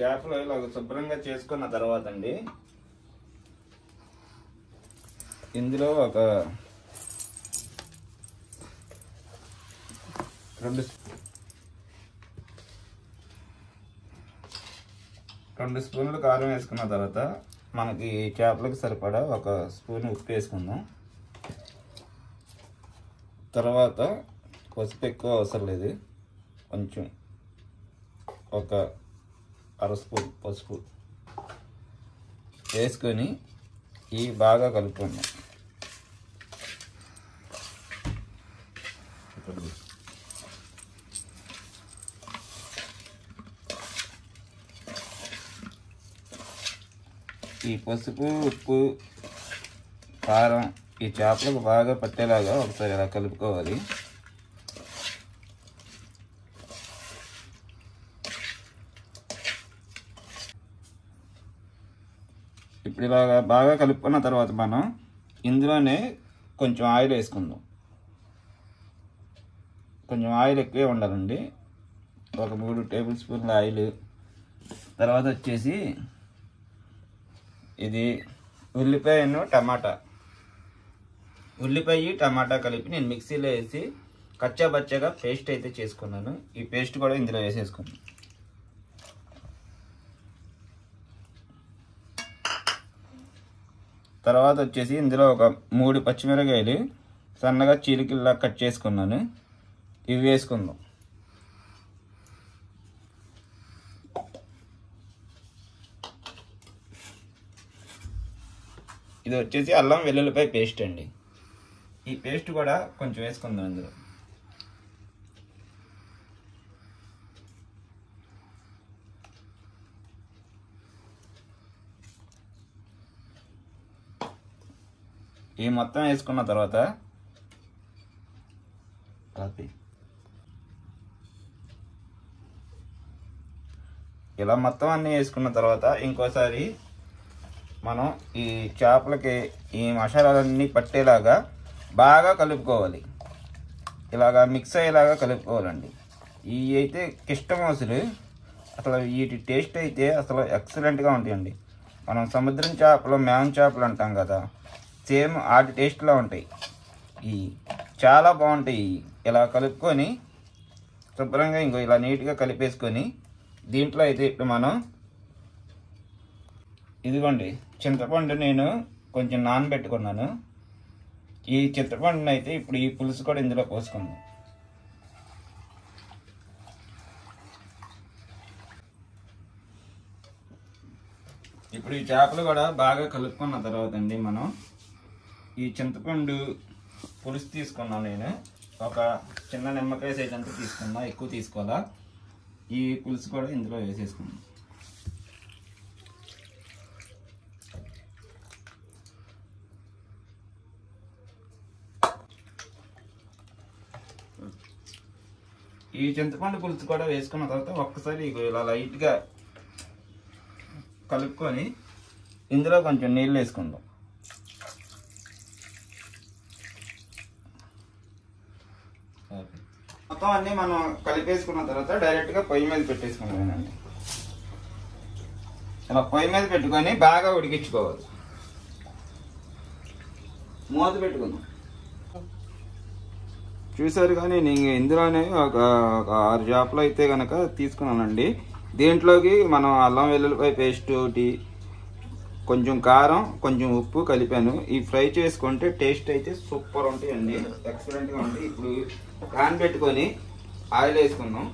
చేపలు ఇలాగ శుభ్రంగా చేసుకున్న తర్వాత అండి. ఇందులో ఒక రెండు రెండు స్పూన్లు కారం వేసుకున్న తర్వాత మనకి చేపలకు సరిపడా ఒక స్పూన్ ఉప్పు వేసుకుందాం. తర్వాత పసుపు ఎక్కువ అవసరం లేదు. కొంచెం ఒక అర స్పూన్ పసుపు. వేసుకొని ఇవి బాగా కలుపుకుందాం ఈ పసుపు ఉప్పు కారం ఈ చేపలకు బాగా పట్టేలాగా ఒకసారి ఇలా కలుపుకోవాలి. ఇప్పుడు ఇలాగా బాగా కలుపుకున్న తర్వాత మనం ఇందులోనే కొంచెం ఆయిల్ వేసుకుందాం. కొంచెం ఆయిల్ ఎక్కువే ఉండాలండి. ఒక మూడు టేబుల్ స్పూన్ల ఆయిల్. తర్వాత వచ్చేసి ఇది ఉల్లిపాయను టమాటా. ఉల్లిపాయ టమాటా కలిపి నేను మిక్సీలో వేసి కచ్చా బచ్చగా పేస్ట్ అయితే చేసుకున్నాను. ఈ పేస్ట్ కూడా ఇందులో వేసేసుకున్నాను తర్వాత వచ్చేసి ఇందులో ఒక మూడు పచ్చిమిరకాయలు సన్నగా చీలికల్లా కట్ చేసుకున్నాను. ఇవి వేసుకుందాం. ఇది వచ్చేసి అల్లం వెల్లుల్లిపాయ పేస్ట్ అండి. ఈ పేస్ట్ కూడా కొంచెం వేసుకుందాం ఇందులో. ఈ మొత్తం వేసుకున్న తర్వాత కాపీ. ఇలా మొత్తం అన్నీ వేసుకున్న తర్వాత ఇంకోసారి మనం ఈ చేపలకి ఈ మసాలాలన్నీ పట్టేలాగా బాగా కలుపుకోవాలి. ఇలాగా మిక్స్ అయ్యేలాగా కలుపుకోవాలండి. ఇవి అయితే కిష్టమోసులు అసలు వీటి టేస్ట్ అయితే అసలు ఎక్సలెంట్గా ఉంటాయండి. మనం సముద్రం చేపలు మేం చేపలు అంటాం కదా సేమ్ వాటి టేస్ట్లో ఉంటాయి. ఈ చాలా బాగుంటాయి. ఇలా కలుపుకొని శుభ్రంగా ఇంకో ఇలా నీట్గా కలిపేసుకొని దీంట్లో అయితే ఇప్పుడు మనం ఇదిగోండి చింతపండు నేను కొంచెం నానబెట్టుకున్నాను. ఈ చింతపండుని అయితే ఇప్పుడు ఈ పులుసు కూడా ఇందులో పోసుకుందాం. ఇప్పుడు ఈ చేపలు కూడా బాగా కలుపుకున్న తర్వాత అండి మనం ఈ చింతపండు పులుసు తీసుకున్నాను నేను. ఒక చిన్న నిమ్మకాయ సైజ్ అంతా తీసుకున్నా ఎక్కువ తీసుకోవాలా. ఈ పులుసు కూడా ఇందులో వేసేసుకుందాం ఈ చింతపండు పులుసు కూడా వేసుకున్న తర్వాత ఒక్కసారి ఇలా లైట్గా కలుపుకొని ఇందులో కొంచెం నీళ్ళు వేసుకుందాం. మొత్తం అన్నీ మనం కలిపేసుకున్న తర్వాత డైరెక్ట్గా పొయ్యి మీద పెట్టేసుకుంటానండి ఇలా పొయ్యి మీద పెట్టుకొని బాగా ఉడికించుకోవాలి. మూత పెట్టుకుందాం. చూసారు కానీ నేను ఇందులోనే ఒక ఒక ఆరు చేపలు అయితే కనుక తీసుకున్నానండి. దీంట్లోకి మనం అల్లం వెల్లుల్లిపాయ పేస్ట్ ఒకటి కొంచెం కారం కొంచెం ఉప్పు కలిపాను. ఈ ఫ్రై చేసుకుంటే టేస్ట్ అయితే సూపర్ ఉంటాయండి. ఎక్సలెంట్గా ఉంటాయి. ఇప్పుడు ప్యాన్ పెట్టుకొని ఆయిల్ వేసుకుందాం.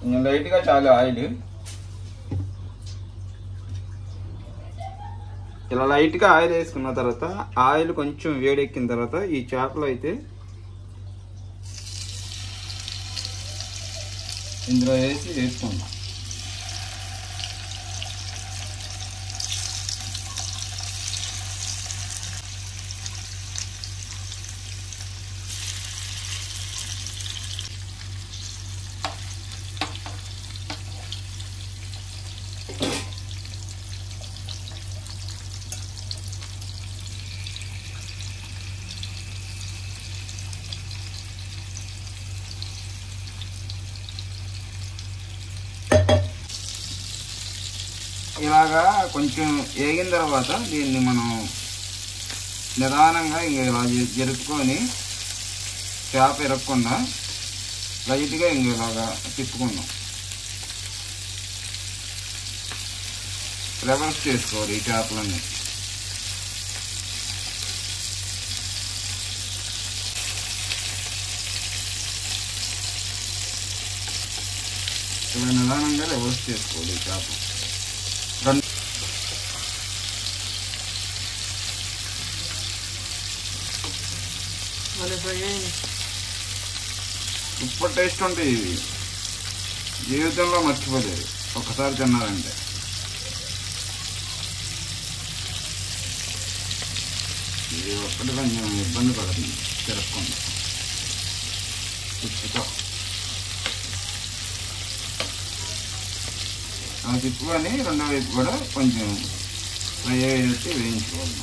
కొంచెం లైట్గా చాలు ఆయిల్. ఇలా లైట్గా ఆయిల్ వేసుకున్న తర్వాత ఆయిల్ కొంచెం వేడెక్కిన తర్వాత ఈ చేపలు అయితే ఇందులో వేసి వేసుకుందాం. ఇలాగా కొంచెం వేగిన తర్వాత దీన్ని మనం నిదానంగా ఇంక ఇలా జరుపుకొని చేప ఇరగకుండా లైట్గా ఇంక ఇలాగా తిప్పుకుందాం. రివర్స్ చేసుకోవాలి ఈ చేపలన్నీ. ఇలా నిదానంగా రివర్స్ చేసుకోవాలి ఈ చేప రెండు భలే ఫ్రై అయింది సూపర్ టేస్ట్ ఉంటాయి ఇవి జీవితంలో మర్చిపోలేదు. ఒకసారి తిన్నారంటే. ఇది ఒక్కటి కొంచెం ఇబ్బంది పడుతుంది తిరగకుండా తిప్పుతో ఆ తిప్పుకొని రెండో వైపు కూడా కొంచెం ఫ్రై అయ్యేటట్టు వేయించుకోవాలి.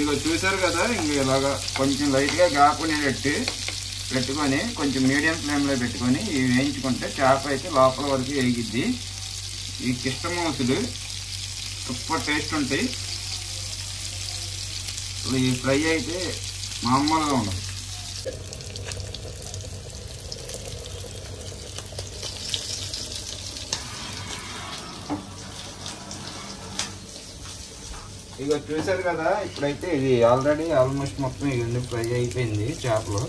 ఇక చూశారు కదా ఇంక ఇలాగా కొంచెం లైట్గా గ్యాప్ పెట్టి పెట్టుకొని కొంచెం మీడియం ఫ్లేమ్లో పెట్టుకొని ఇవి వేయించుకుంటే చేప అయితే లోపల వరకు వేగిద్ది. ఈ కిష్టమూసులు సూపర్ టేస్ట్ ఉంటాయి. ఈ ఫ్రై అయితే మామూలుగా ఉండదు. ఇక చూశారు కదా ఇప్పుడైతే ఇది ఆల్రెడీ ఆల్మోస్ట్ మొత్తం ఇవన్నీ ఫ్రై అయిపోయింది చేపలు.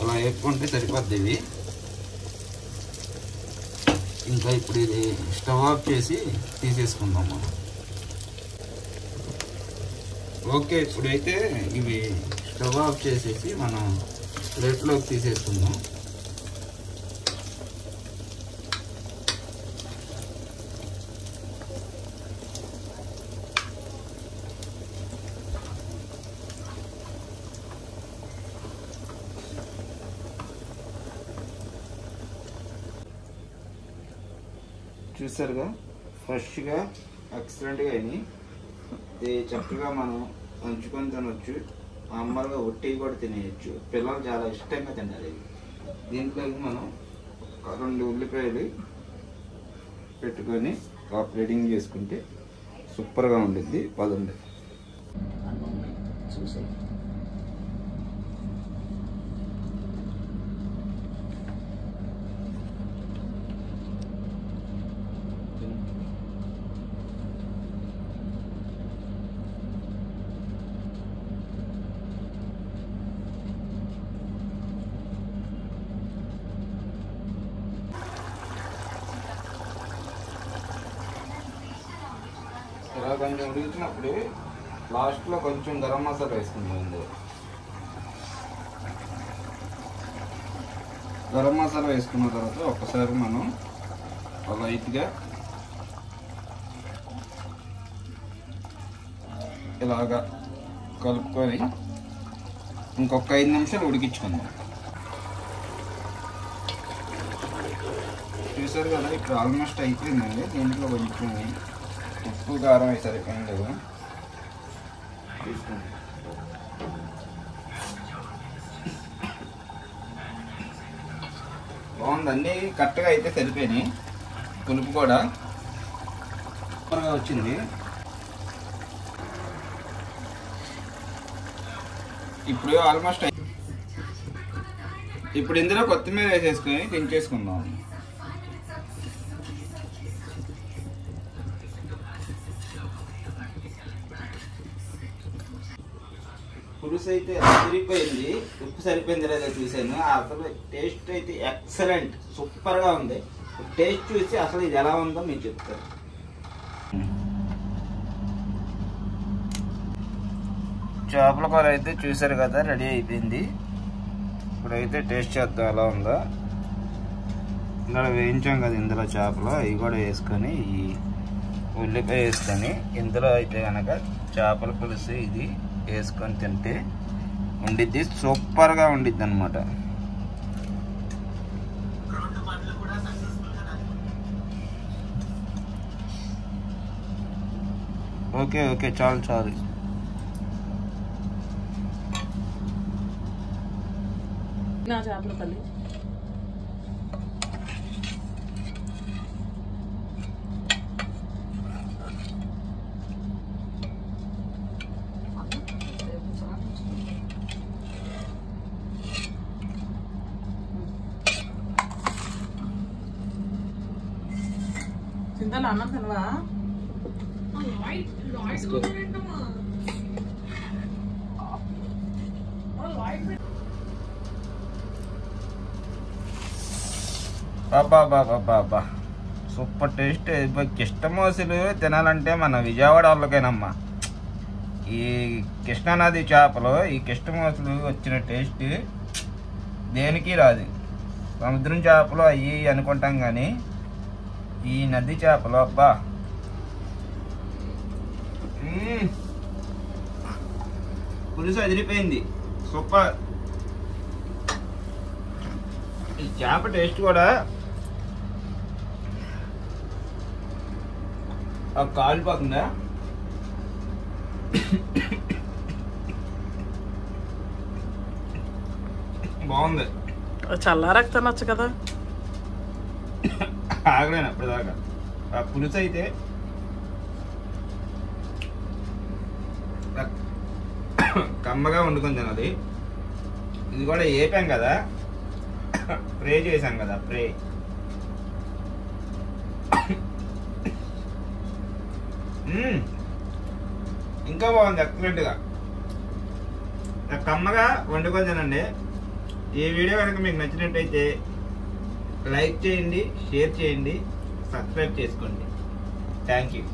అలా వేపుకుంటే సరిపోద్ది ఇవి. ఇంకా ఇప్పుడు ఇది స్టవ్ ఆఫ్ చేసి తీసేసుకుందాం మనం. ఓకే ఇప్పుడైతే ఇవి స్టవ్ ఆఫ్ చేసేసి మనం ప్లేట్లోకి తీసేసుకుందాం. చూసారుగా ఫ్రెష్గా ఎక్సలెంట్గా అయినాయి ఇది చక్కగా మనం పంచుకొని తినొచ్చు. మామూలుగా ఒట్టి కూడా తినేయచ్చు. పిల్లలు చాలా ఇష్టంగా తినాలి. దీంట్లోకి మనం రెండు ఉల్లిపాయలు పెట్టుకొని ప్లేటింగ్ చేసుకుంటే సూపర్గా ఉండిద్ది. పదండి. చూసాను ఇలా కొంచెం ఉడికినప్పుడు లాస్ట్లో కొంచెం గరం మసాలా వేసుకుందాం ఇందులో గరం మసాలా వేసుకున్న తర్వాత ఒక్కసారి మనం లైట్గా ఇలాగా కలుపుకొని ఇంకొక ఐదు నిమిషాలు ఉడికించుకుందాం. చూసారు కదా ఇప్పుడు ఆల్మోస్ట్ అయిపోయిందండి. దీంట్లో కొంచెం ఉప్పు కారం వేసి సరిపోయింది తీసుకోండి బాగుంది అన్నీ కరెక్ట్గా అయితే సరిపోయినాయి. పులుపు కూడా. సూపర్గా వచ్చింది. ఇప్పుడు ఆల్మోస్ట్ ఇప్పుడు ఇందులో కొత్తిమీర వేసేసుకొని దించేసుకుందాం. పులుసు అయితే అదిరిపోయింది. ఉప్పు సరిపోయింది లేదా చూశాను. అసలు టేస్ట్ అయితే ఎక్సలెంట్ సూపర్గా ఉంది. టేస్ట్ చూసి అసలు ఇది ఎలా ఉందో మీకు చెప్తాను చేపల కూర అయితే చూసారు కదా రెడీ అయిపోయింది. ఇప్పుడైతే టేస్ట్ చేద్దాం ఎలా ఉందో. ఇందులో వేయించాం కదా ఇందులో చేపలు. అవి కూడా వేసుకొని ఈ ఉల్లిపాయ వేసుకొని ఇందులో అయితే కనుక చేపల పులుసు ఇది. వేసుకొని తింటే ఉండిద్ది సూపర్గా ఉండిద్ది అనమాట ఓకే ఓకే చాలు చాలు. నా చేపల తల్లి బాబా సూపర్ టేస్ట్. కిష్టమోసులు తినాలంటే మన విజయవాడ వాళ్ళకేనమ్మా. ఈ కృష్ణానది చేపలు ఈ కృష్ణమోసులు వచ్చిన టేస్ట్ దేనికి రాదు. సముద్రం చేపలు అయ్యి అనుకుంటాం కానీ ఈ నది చేపలు అబ్బా. పులుసు అదిరిపోయింది. సూపర్. ఈ చేప టేస్ట్ కూడా ఆ కాలిపోతుందా బాగుంది. చల్లారాక తినొచ్చు కదా. ఆగలేను అప్పటిదాకా. ఆ పులుసు అయితే కమ్మగా వండుకొని తినది ఇది కూడా ఏపాం కదా? ప్రే చేశాం కదా ప్రే. ఇంకా బాగుంది ఎక్సలెంట్గా. కమ్మగా వండుకొని తినండి. ఈ వీడియో కనుక మీకు నచ్చినట్టయితే లైక్ చేయండి షేర్ చేయండి సబ్స్క్రైబ్ చేసుకోండి. Thank you.